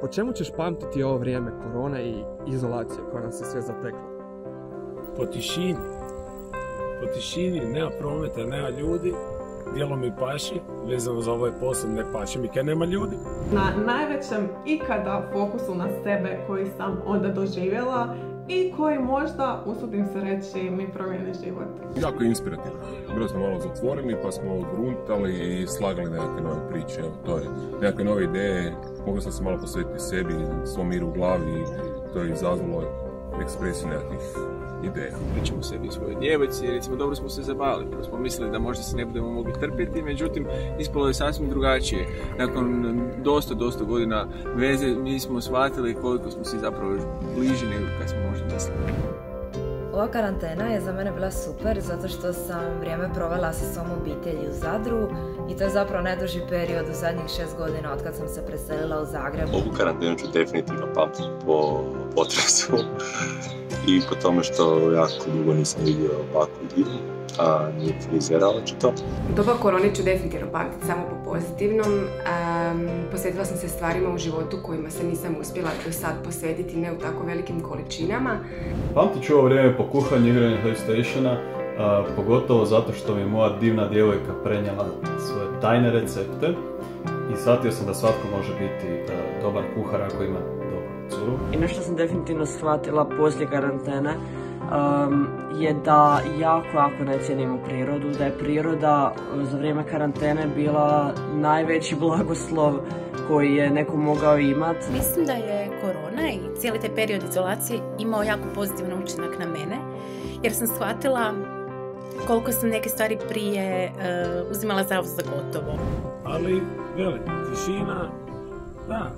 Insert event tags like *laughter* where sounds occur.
Po čemu ćeš pamtiti ovo vrijeme korone i izolacije koja nas je sve zatekla? Po tišini. Po tišini, nema prometa, nema ljudi. Dijelo mi paši, vezano za ovaj posao ne paši mi kad nema ljudi. Na najvećem ikada fokusu na sebe koji sam onda doživjela i koji možda, usudim se reći, mi promijeni život. Jako inspirativno. Bilo smo malo zatvoreni pa smo gruntali i slagali nekakve nove priče. Evo, to je nekakve nove ideje. Mogao sam se malo posvetiti sebi, svom miru u glavi i to je izazvalo ekspresiju nekakvih ideja. pričamo sebi i svojoj djevojci, recimo dobro smo se zabavili, prvo smo mislili da možda se ne budemo mogli trpiti, međutim ispalo je sasvim drugačije. Nakon dosta, dosta godina veze mi smo shvatili koliko smo si zapravo bliži nego kad smo možda mislili. Ova karantena je za mene bila super zato što sam vrijeme provela sa svom obitelji u Zadru i to je zapravo najduži period u zadnjih šest godina od kad sam se preselila u Zagreb. Ovu karantenu ću definitivno pamtiti po potresu i po tome što jako dugo nisam vidio ovakvu divu, a nije frizera očito. Doba korone ću definitivno pamtiti samo po pozitivnom. Posvetila sam se stvarima u životu kojima se nisam uspjela do sad posvetiti ne u tako velikim količinama. Pamtit ću ovo vrijeme po kuhanju igranja PlayStationa, a, pogotovo zato što mi je moja divna djevojka prenijela svoje tajne recepte i shvatio sam da svatko može biti a, dobar kuhar ako ima dobru curu. I nešto sam definitivno shvatila poslije karantene um, je da jako, jako ne cijenimo prirodu, da je priroda za vrijeme karantene bila najveći *laughs* blagoslov koji je neko mogao imati. Mislim da je korona i cijeli taj period izolacije imao jako pozitivan učinak na mene, jer sam shvatila koliko sam neke stvari prije uh, uzimala za za gotovo. Ali, veli, tišina, da,